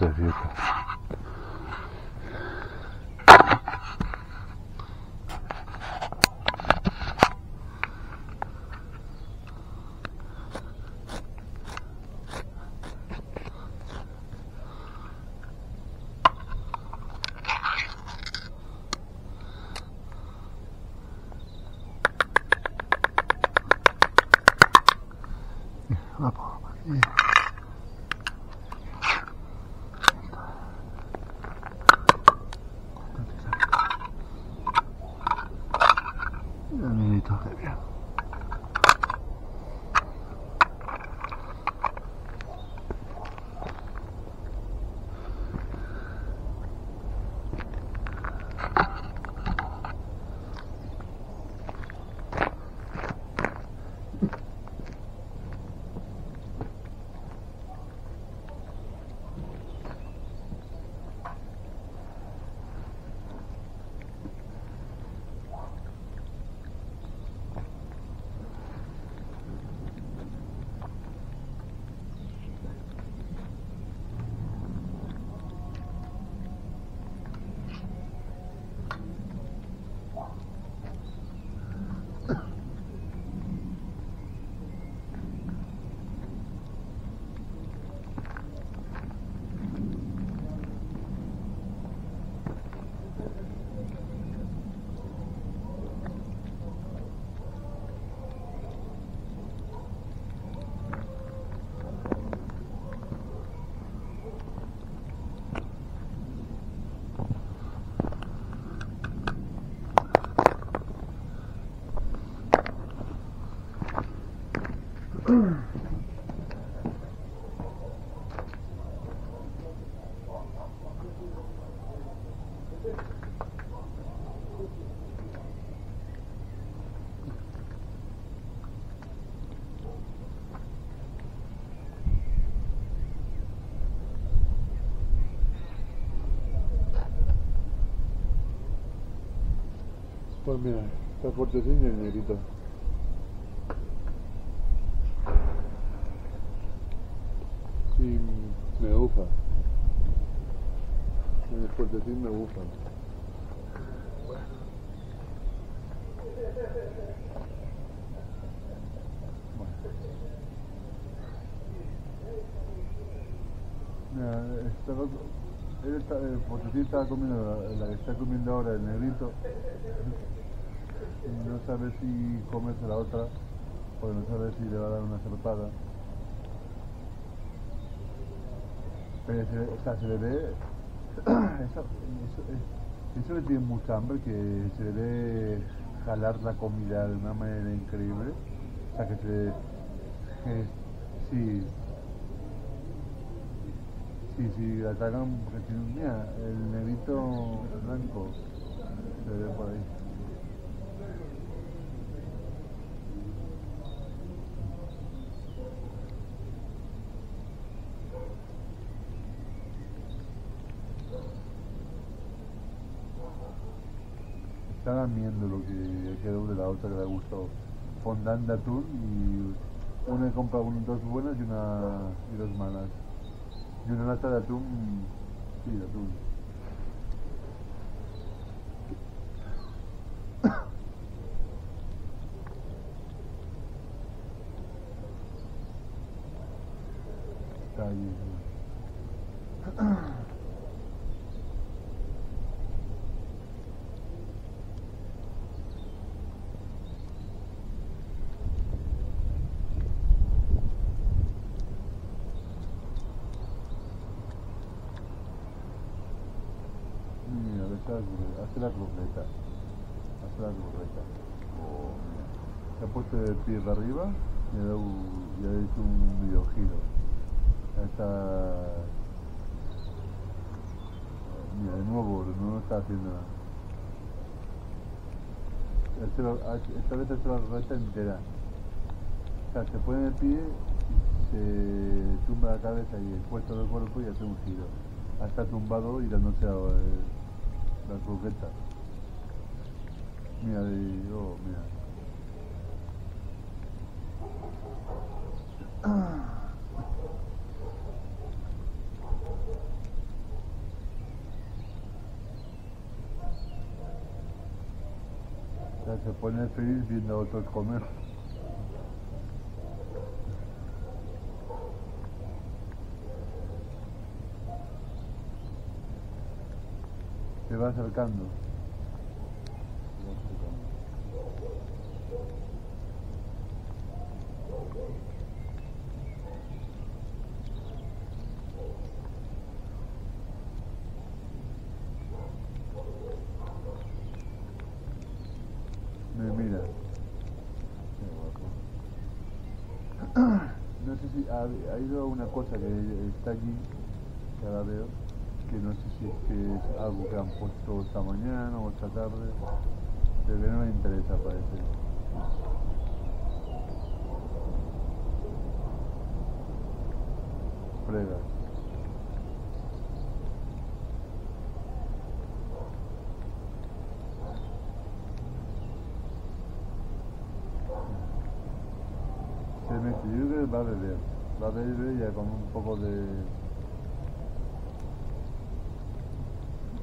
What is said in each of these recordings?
człowieka. 那你得到海边 Pues mira, está fuertecillo el El fuertecín me bufa. Mira, estaba, está, el fuertecín estaba comiendo la, que está comiendo ahora el negrito. No sabe si comerse la otra, porque no sabe si le va a dar una zarpada. Pero se, o sea, se le ve. Eso, eso, es- eso le tiene mucha hambre, que se le ve jalar la comida de una manera increíble. O sea, que se. Que, sí. Sí, sí, atacan. porque el negrito blanco se ve por ahí. Lo que quedó de la otra que le gustó. Fondant de atún y una compra un- dos buenas y una y dos malas. Y una lata de atún, sí, de atún. Está ahí. Mira, le está la- hace la ruleta. Hace la ruleta. Oh. Se ha puesto el pie para arriba y ha, dado y ha hecho un video giro. Ya está. Mira, de nuevo, nuevo está haciendo nada. Hecho- esta vez hecho la ruleta entera. O sea, se pone de pie se tumba la cabeza y el puesto del cuerpo y hace un giro. Está tumbado y dándose a eh, la coqueta. Mira, digo, mira. Ya se pone feliz viendo a otros comer. Acercando. Me mira. No sé si ha, ido una cosa que está aquí, que ahora veo, que no sé si es que es algo que han puesto esta mañana o esta tarde, pero que no me interesa parece. Frega. Se mete, yo que va a beber, va a beber ya con un poco de... Mira, esencia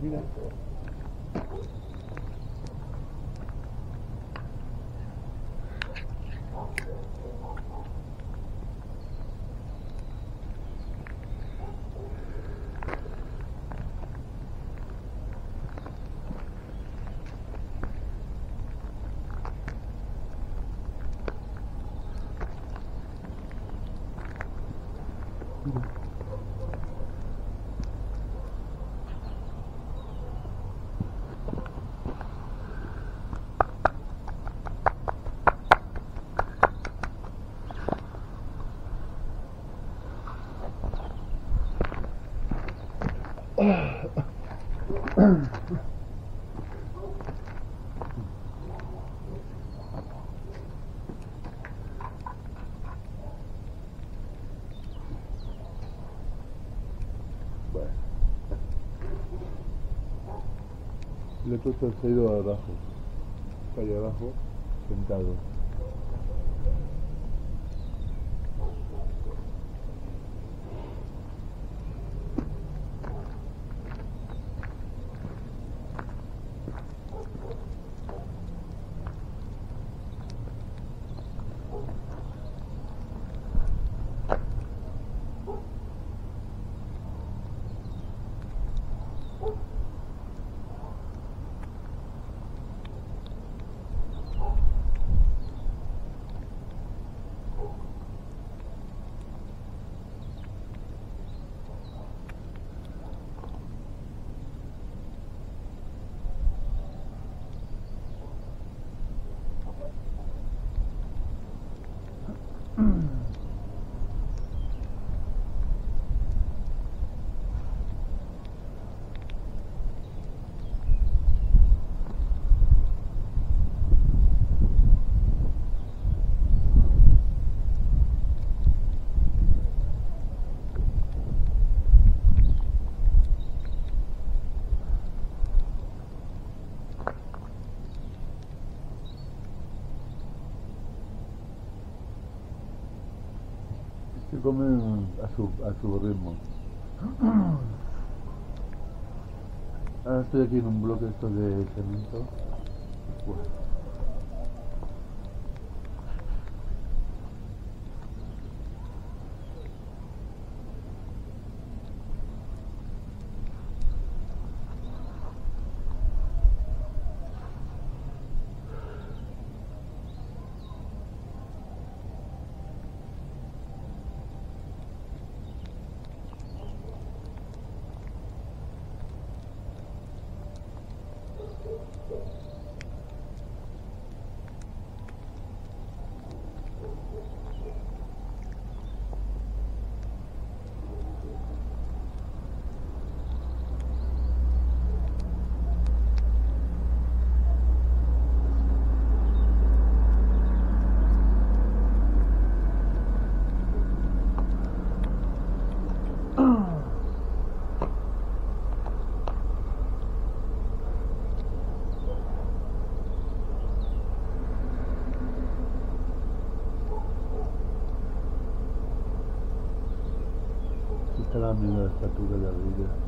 Mira. El otro se ha ido abajo. Está ahí abajo, sentado. Se come a su, a su ritmo. Ahora estoy aquí en un bloque esto de cemento. Está la misma estatura de arriba.